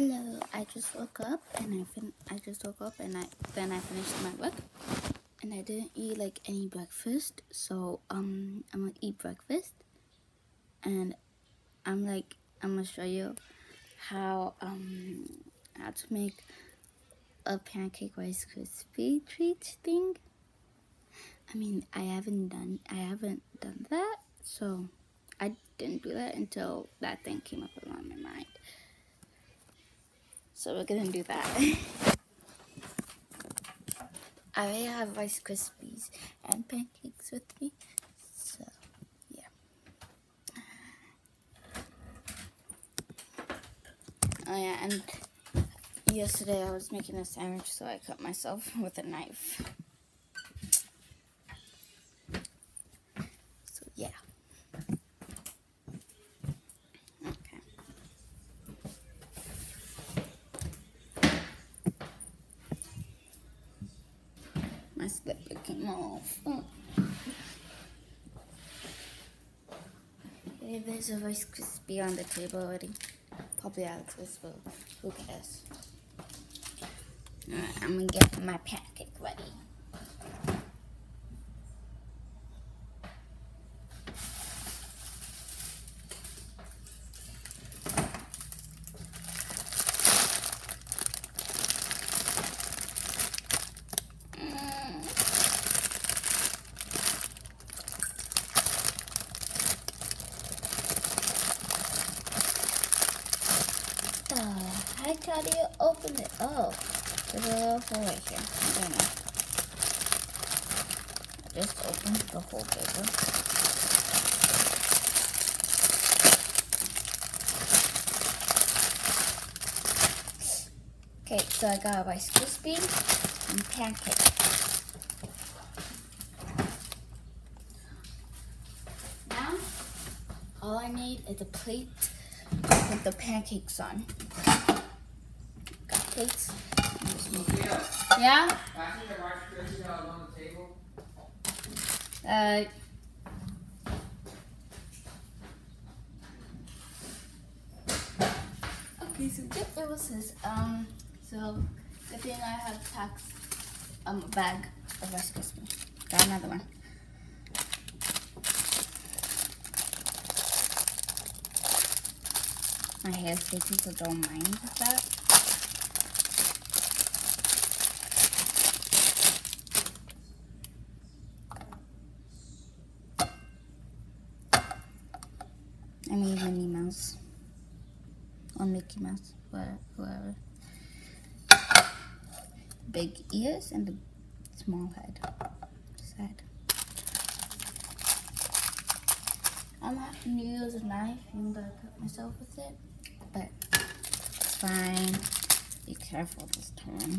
Hello, I just woke up and I fin I just woke up and I then I finished my work. And I didn't eat like any breakfast. So um I'm gonna eat breakfast. And I'm like I'm gonna show you how um how to make a pancake Rice Krispie treat thing. I mean I haven't done I haven't done that. So I didn't do that until that thing came up on my mind so we're gonna do that. I have Rice Krispies and pancakes with me, so yeah. Oh yeah, and yesterday I was making a sandwich, so I cut myself with a knife. Came off. Oh. There's a Rice Krispie on the table already. Probably Alex's, but who cares? Alright, I'm gonna get my pancake ready. how do you open it? Oh, hole right here. I don't know. I just opened the whole paper. Okay, so I got a Rice Krispie and pancake. Now, all I need is a plate with the pancakes on Got plates. Yeah? Uh, okay, so it was his. Um, so good thing I have tax um a bag of Rice Krispies. Got another one. My hair is shaky, so don't mind that. I mean Minnie Mouse. Or Mickey Mouse, whoever. Big ears and a small head. Sad. I'm having to use a knife though I cut myself with it. But it's fine. Be careful this time.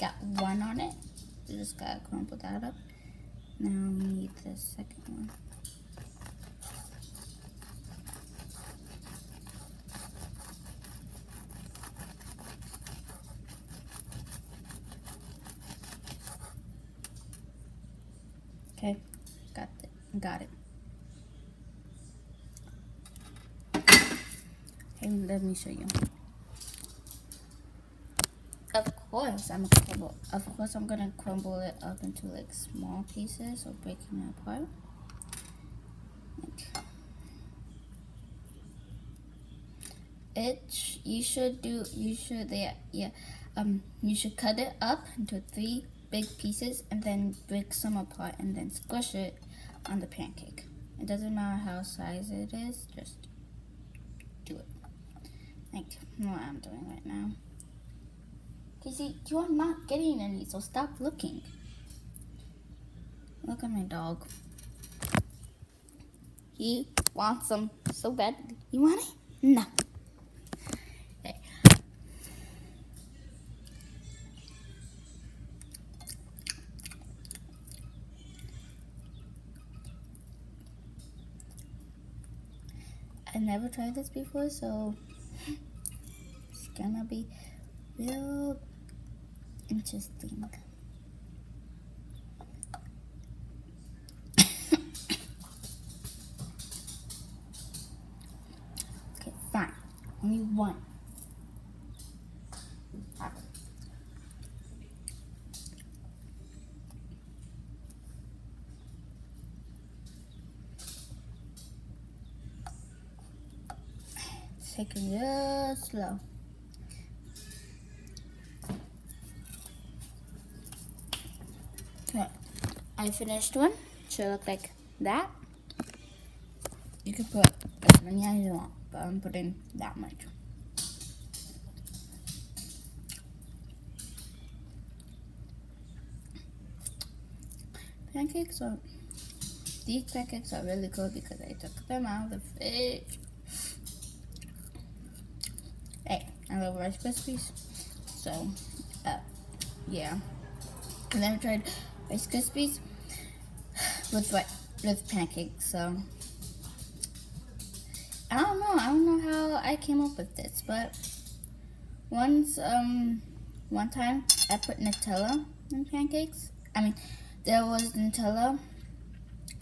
Got one on it. We just gotta crumple that up. Now we need the second one. Okay, got it. Got it. And let me show you course I'm gonna crumble. Of course I'm gonna crumble it up into like small pieces or breaking it apart. It you should do you should yeah yeah um you should cut it up into three big pieces and then break some apart and then squish it on the pancake. It doesn't matter how size it is just do it. Like what I'm doing right now Casey, you are not getting any, so stop looking. Look at my dog. He wants some so bad. You want it? No. Okay. I never tried this before, so it's gonna be real interesting. okay, fine. Only one. taking real slow. I finished one. Should look like that. You can put as many as you want, but I'm putting that much. Pancakes are, these pancakes are really good because I took them out of the fridge. Hey, I love Rice Krispies. So, uh, yeah. I never tried Rice Krispies with what with pancakes, so I don't know. I don't know how I came up with this, but once um one time I put Nutella in pancakes. I mean, there was Nutella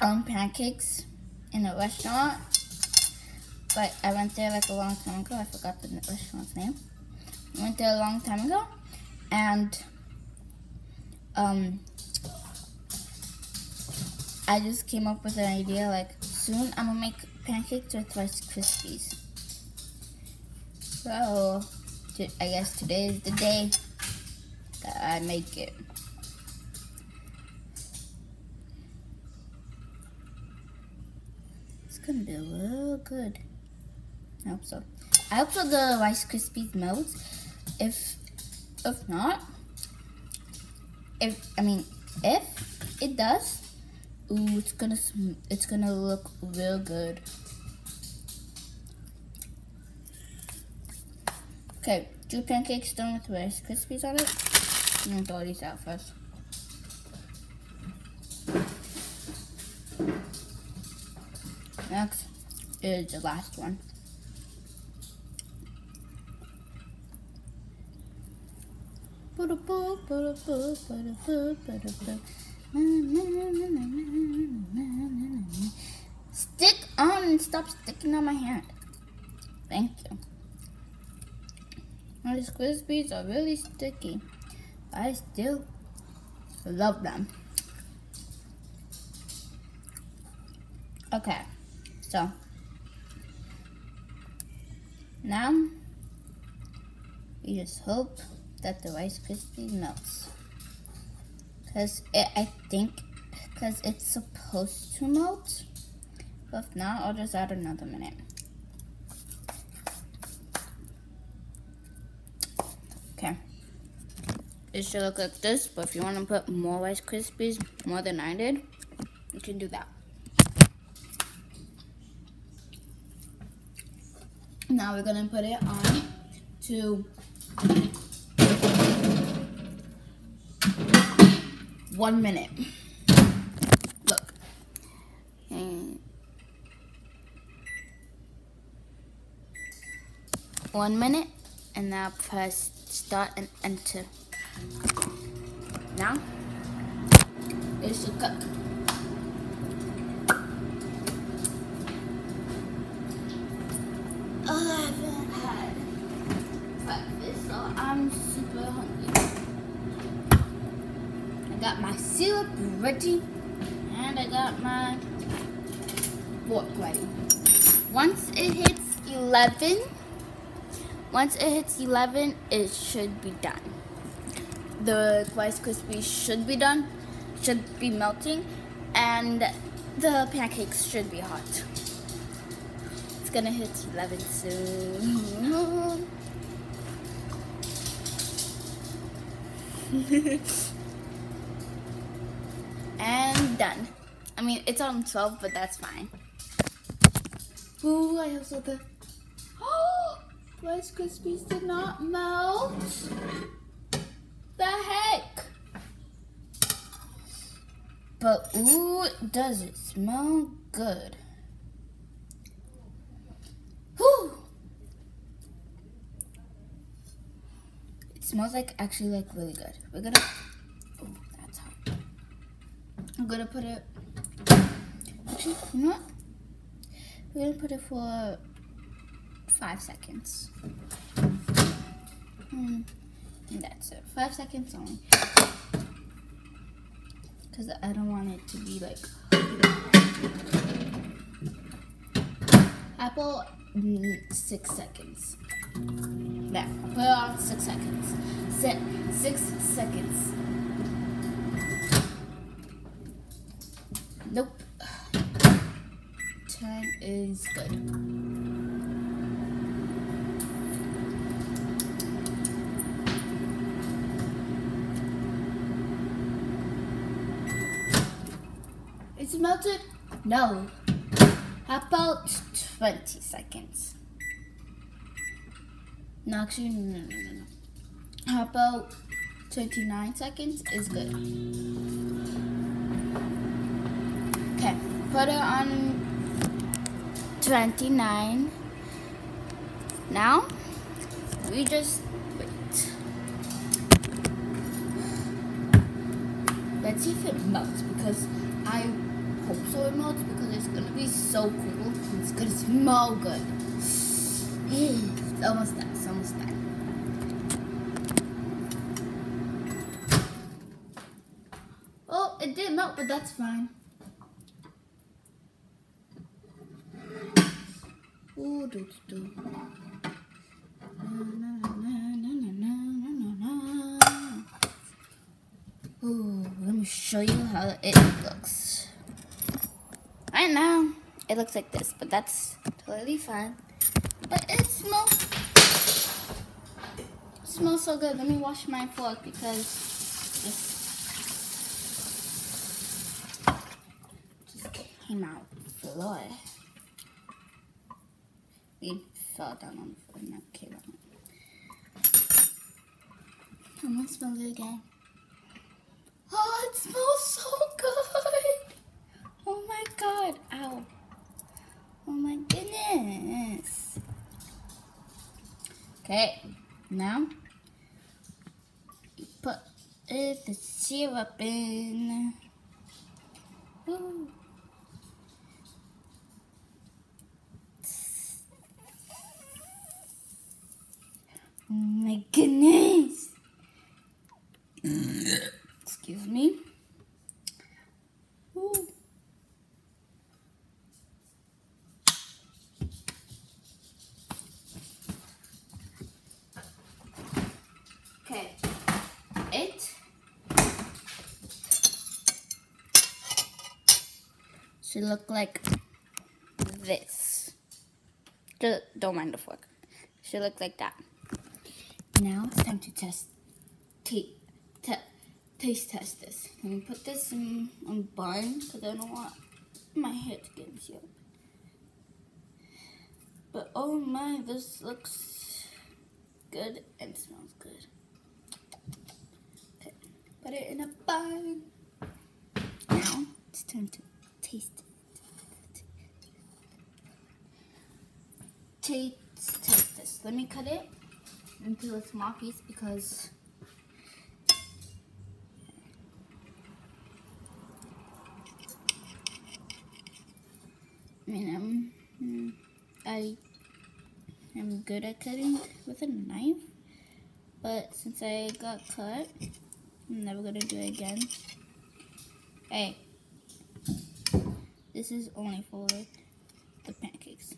on pancakes in a restaurant but I went there like a long time ago. I forgot the restaurant's name. I went there a long time ago, and um, I just came up with an idea. Like soon, I'm gonna make pancakes with Rice Krispies. So, I guess today is the day that I make it. It's gonna be real good. I hope so. I hope so the Rice Krispies melts. If if not, if I mean if it does, ooh, it's gonna it's gonna look real good. Okay, two pancakes done with Rice Krispies on it. I'm gonna throw these out first. Next is the last one. Stick on and stop sticking on my hand. Thank you. These Krispies are really sticky. I still love them. Okay, so now we just hope that the Rice Krispies melts. Because I think, because it's supposed to melt. But if not, I'll just add another minute. Okay. It should look like this, but if you want to put more Rice Krispies, more than I did, you can do that. Now we're going to put it on to one minute. Look. And one minute and now press start and enter. Now it's should cook. Syrup ready and I got my fork ready. Once it hits 11, once it hits 11, it should be done. The Rice Krispies should be done, should be melting, and the pancakes should be hot. It's gonna hit 11 soon. done. I mean, it's on 12, but that's fine. Ooh, I have saw the... Oh! Rice Krispies did not melt. The heck? But ooh, does it smell good. Whew! It smells like, actually like really good. We're gonna... Ooh. I'm gonna put it, actually, you know what? We're gonna put it for five seconds. Mm, and that's it, five seconds only. Cause I don't want it to be like, apple, mm, six seconds. There, put it on six seconds. Sit, six seconds. Nope. Ten is good. It's melted? No. How about 20 seconds? No, actually, no, no, no, no. How about 29 seconds is good. Okay, put it on 29. Now, we just wait. Let's see if it melts because I hope so it melts because it's gonna be so cool. It's gonna smell good. It's almost done. It's almost done. Oh, it did melt, but that's fine. do do Ooh, let me show you how it looks. Right now, it looks like this, but that's totally fine. But it smells it smells so good. Let me wash my fork because it just came out floor. Floor and that came out. I'm gonna smell it again. Oh, it smells so good. Oh my god. Ow. Oh my goodness. Okay, now put the syrup in. Ooh. My goodness. Excuse me. Okay. It should look like this. Don't mind the fork. Should look like that. Now it's time to test. Taste test this. Let me put this in on bun because I don't want my hair to get up. But oh my, this looks good and smells good. Okay, put it in a bun. Now it's time to taste it. Taste test this. Let me cut it into a small piece because I mean, um, mm, I am good at cutting with a knife, but since I got cut, I'm never gonna do it again. Hey, this is only for the pancakes.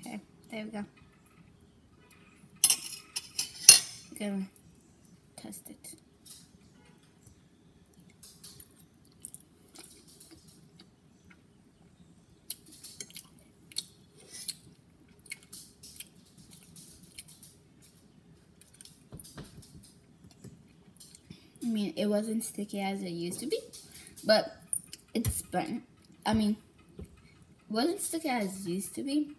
Okay, there we go. Gonna test it. I mean, it wasn't sticky as it used to be, but it's burnt. I mean, wasn't sticky as it used to be,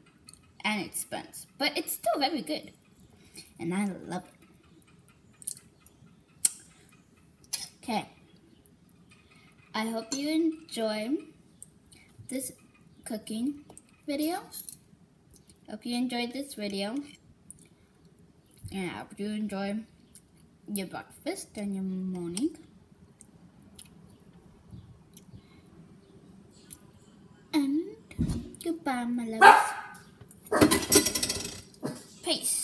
and it's burnt, but it's still very good, and I love it. Okay. I hope you enjoy this cooking video. Hope you enjoyed this video. And I hope you enjoy your breakfast and your morning. And goodbye, my loves. Peace.